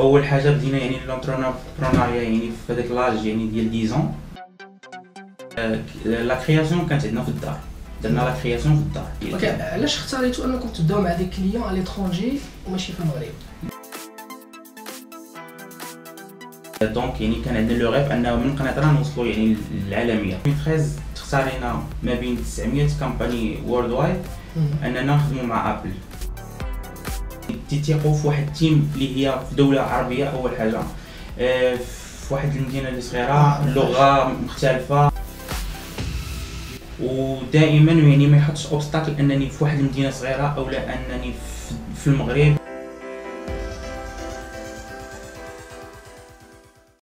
أول حاجة بدينا يعني l'entrepreneuriat يعني في هذاك l'âge يعني ديال 10 ans آه، la création كانت عندنا في الدار درنا la création في الدار. OK علاش اختاريتوا أنكم تبداو مع des clients على l'étranger وماشي في المغرب؟ donc يعني كان عندنا le rêve أنه من قنيطره نوصلوا يعني للعالمية. 2013 اختارينا ما بين 900 company worldwide أننا نخدموا مع Apple تيتيقوا في واحد ال team اللي هي في دولة عربية أول حاجة. آه، في واحد المدينة اللي صغيرة اللغة مختلفة. ودائما يعني ما يحطش obstacle أنني في واحد المدينة صغيرة أو لا أنني في- في المغرب.